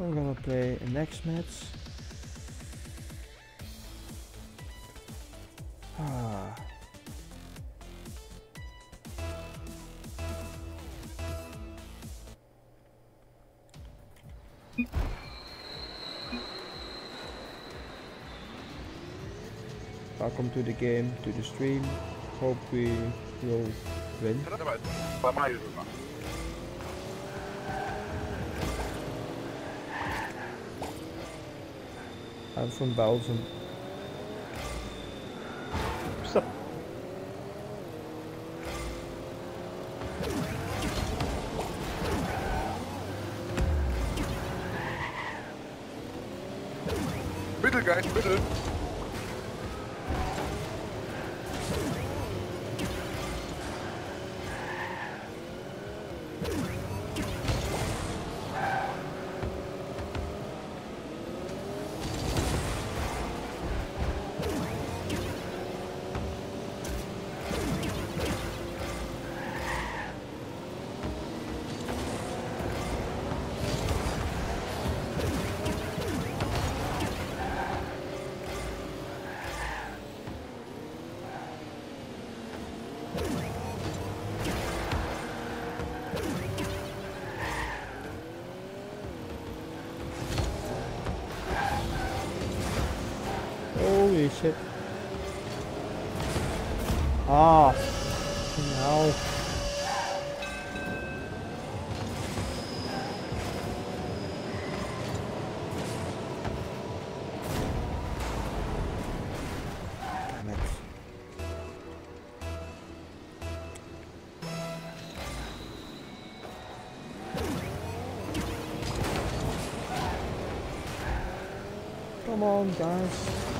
I'm gonna play a next match. Ah. Welcome to the game, to the stream. Hope we will win. I'm from Belgium. Stop. Bitte, guys, bitte. Holy shit. Ah. No. Come on, guys.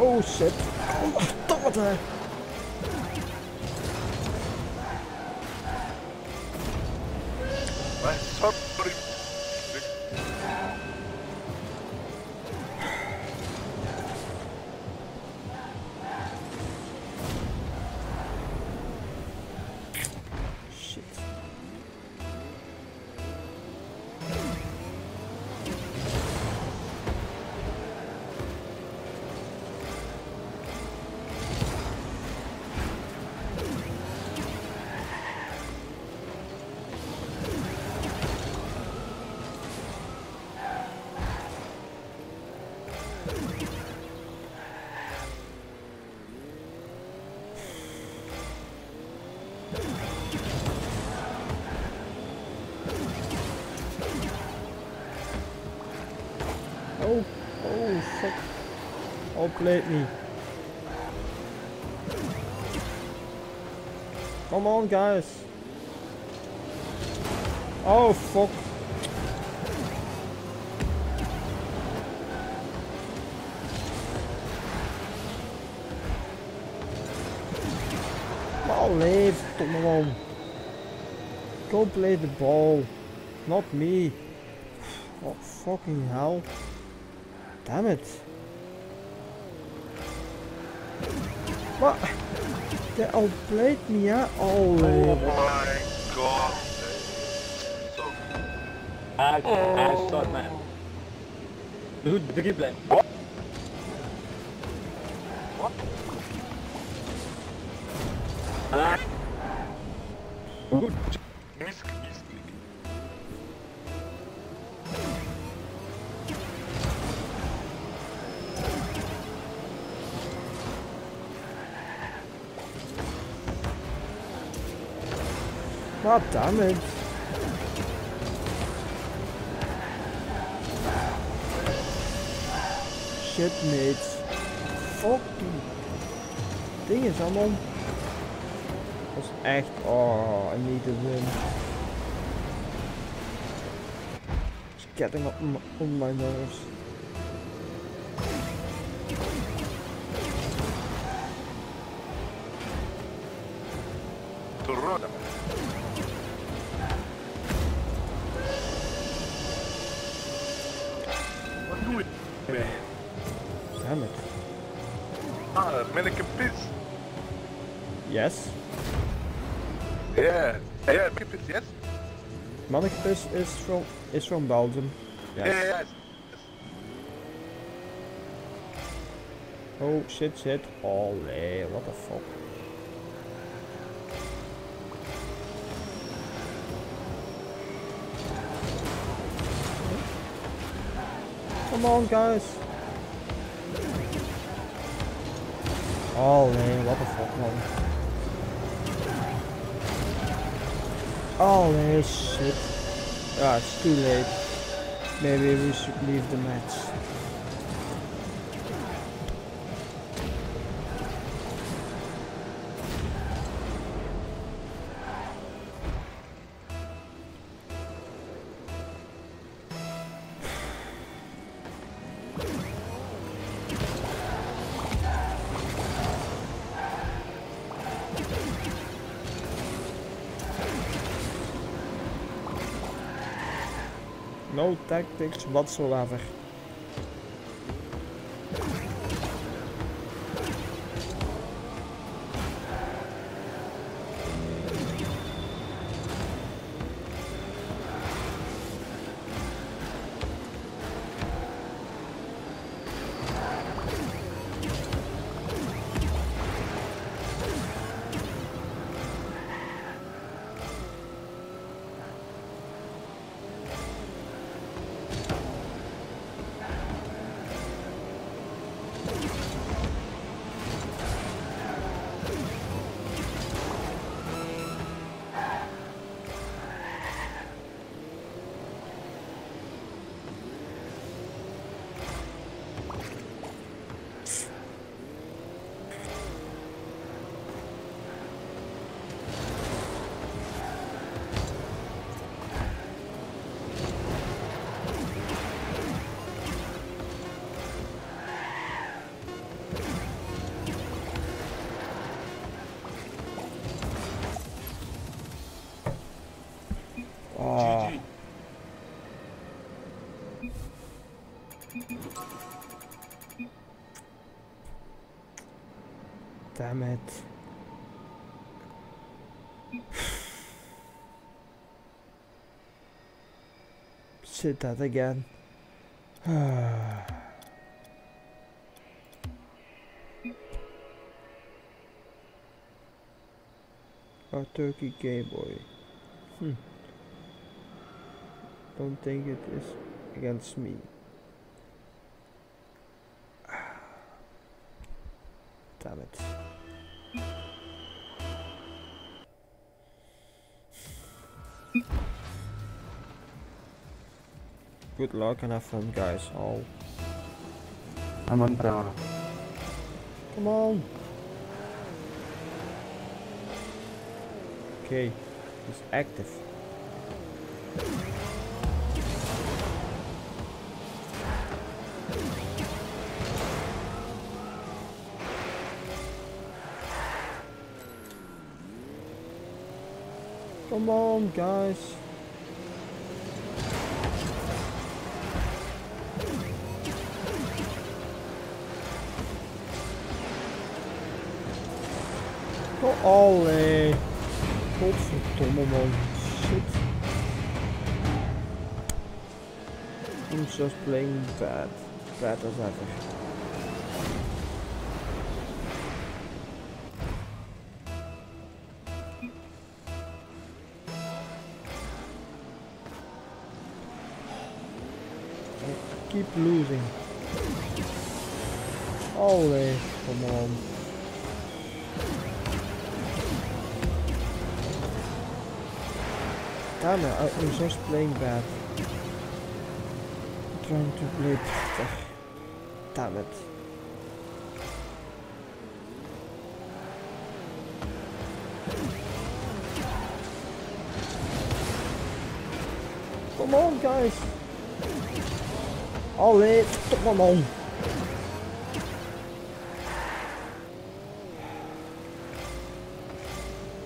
Oh shit. Oh, dotter. Nein, sorry. Me. Come on, guys. Oh, fuck. Ball leave, domme man. Go play the ball. Not me. Oh, fucking hell. Damn it. What? They all played me, yeah? Oh, Oh my god. i Hij hij start man. Doe dribbelen. Ah. God damn it. Shit, mates. Fucking ding is allemaal. Dat is echt. Oh, I need to win. It's getting up on my nerves. Corona. Mannequin Piss. Yes. Yeah. Yeah, Piss, yes? Manneken Pis is from is from Belgium. Yeah, Yes. yes. Oh shit shit. Olé, what the fuck. Come on guys. Olé, what the fuck man. Olé, shit. Ah, it's too late. Maybe we should leave the match. No tactics whatsoever. Damn it. Shit that again. Our turkey gay Boy. Hmm. Don't think it is against me. Damn it. Good luck and have fun, guys. All. I'm on. Come on. Okay, he's active. Come on, guys. Go allee. Godverdomme man. Shit. I'm just playing bad. Bad as ever. Losing. Allee, come on. Damn it, I, I'm just playing bad. I'm trying to play better. Damn it. Come on, guys. Allee, come on.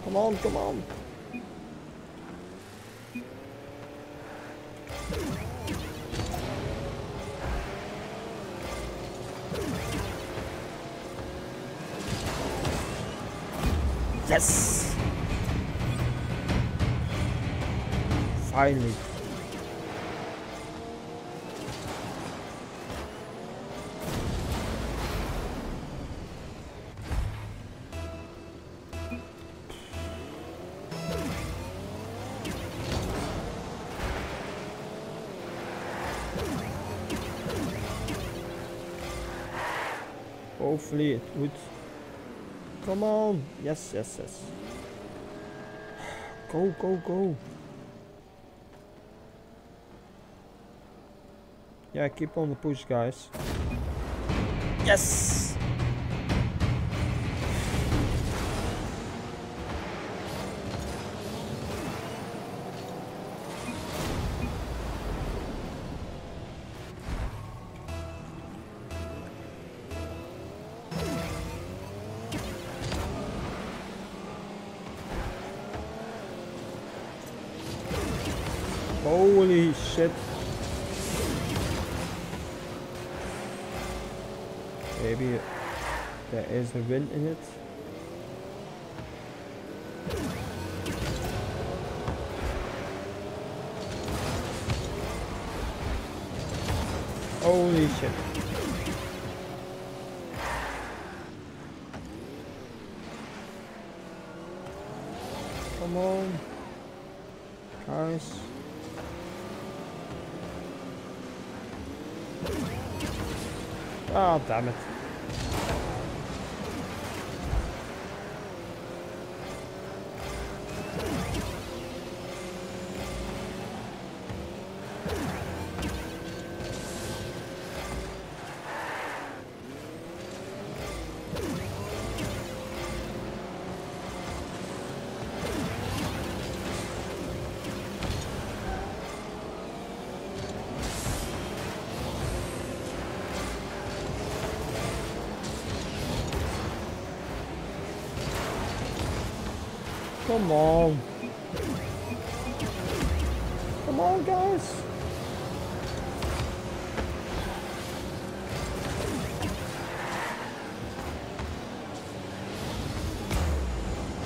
Come on, come on. Yes! Finally. Hopefully it would. Come on. Yes, yes, yes. Go, go, go. Yeah, keep on the push, guys. Yes! Holy shit. Maybe there is a wind in it. Holy shit. Come on. Guys. Oh, damn Come on. Come on, guys.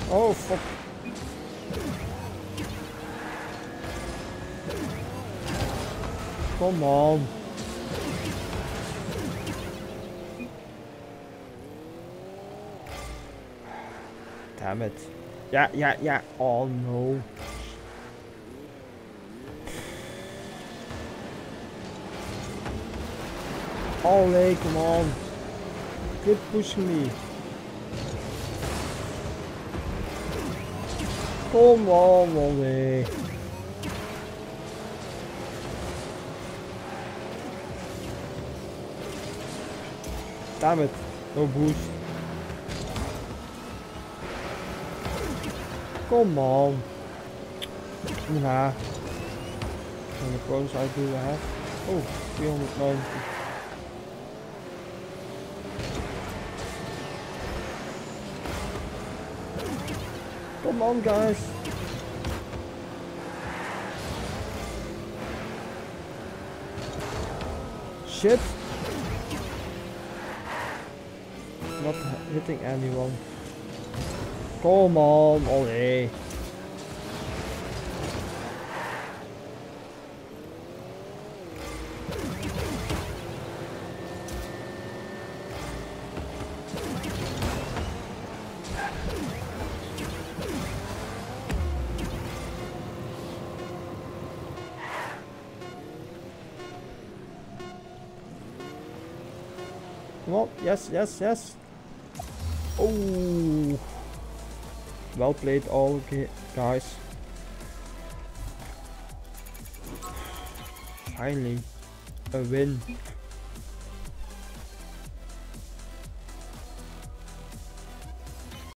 Oh, fuck. Come on. Damn it. Yeah, yeah, yeah. Oh no. Ollie, come on. Quit pushing me. Come on, Ollie. Damn it. No boost. Come on. Nah. How many points I do have? Oh, 390. Come on, guys. Shit. Not hitting anyone. Come on, Ollie. Come on, yes, yes, yes. Oh. Well played all guys. Finally, a win.